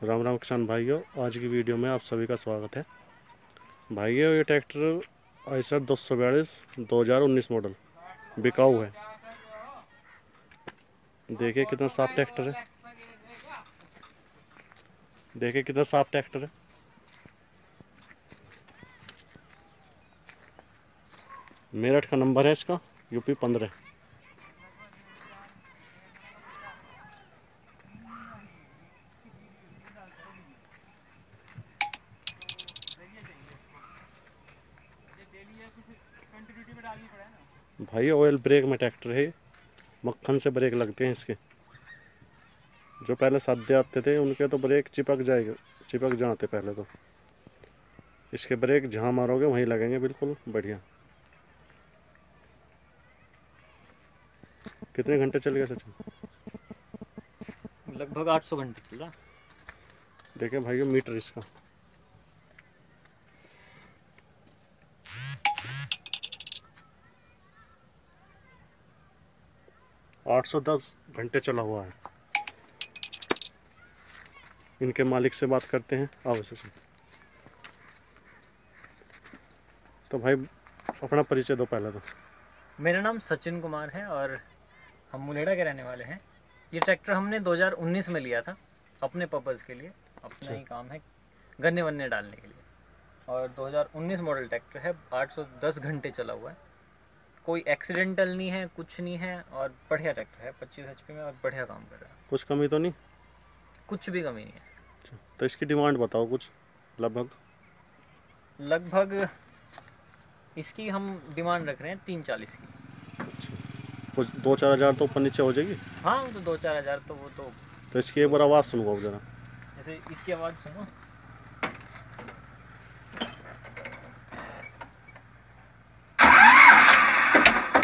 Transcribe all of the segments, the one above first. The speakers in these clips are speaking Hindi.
राम राम किसान भाइयों, आज की वीडियो में आप सभी का स्वागत है। भाइयों, ये ट्रैक्टर आइसर दो सौ बयालीस, दो हज़ार उन्नीस मॉडल, बिकाऊ है। देखिए कितना साफ़ ट्रैक्टर है। देखिए कितना साफ़ ट्रैक्टर है। मेरठ का नंबर है इसका, यूपी पंद्रह। भाई ऑयल ब्रेक में ट्रैक्टर है। मक्खन से ब्रेक लगते हैं इसके। जो पहले सादे आते थे उनके तो ब्रेक चिपक जाएगा चिपक जाते पहले तो। इसके ब्रेक जहाँ मारोगे वहीं लगेंगे बिल्कुल बढ़िया। कितने घंटे चल गए सचिन? लगभग 800 घंटे चल देखिए भाई मीटर इसका। आठ सौ दस घंटे चला हुआ है। इनके मालिक से बात करते हैं। आओ तो भाई अपना परिचय दो पहले तो। मेरा नाम सचिन कुमार है और हम मुलेड़ा के रहने वाले हैं। ये ट्रैक्टर हमने 2019 में लिया था अपने पर्पज़ के लिए। अपना ही काम है गन्ने वन्ने डालने के लिए। और 2019 मॉडल ट्रैक्टर है 810 घंटे चला हुआ है। कोई एक्सीडेंटल नहीं है कुछ नहीं है और बढ़िया ट्रैक्टर है 25 एच में और बढ़िया काम कर रहा है। कुछ कमी तो नहीं? कुछ भी कमी नहीं है। तो इसकी डिमांड बताओ कुछ लगभग? लगभग इसकी हम डिमांड रख रहे हैं तीन चालीस की। कुछ दो चार हज़ार तो ऊपर नीचे हो जाएगी? हाँ तो दो चार हज़ार तो वो तो तो इसकी एक बार आवाज़ सुनवाओ जरा। जैसे इसकी आवाज़ सुनो।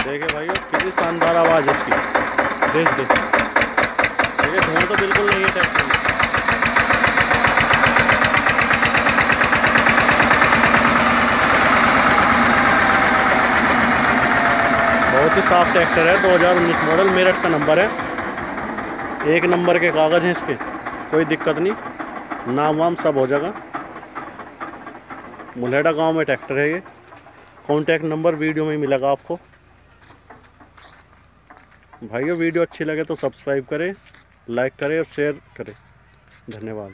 देखिए भाई कितनी शानदार आवाज़ है इसकी। देख देख। देखिए धुआँ तो बिल्कुल नहीं है ट्रैक्टर में बहुत ही साफ़ ट्रैक्टर है 2019 मॉडल मेरठ का नंबर है। एक नंबर के कागज़ हैं इसके, कोई दिक्कत नहीं। नाम वाम सब हो जाएगा। मुलेड़ा गाँव में ट्रैक्टर है ये। कॉन्टैक्ट नंबर वीडियो में मिलेगा आपको। भाइयों वीडियो अच्छी लगे तो सब्सक्राइब करें लाइक करें और शेयर करें। धन्यवाद।